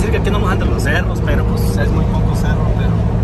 decir que aquí andamos entre los cerros, pero pues es muy poco cerro, pero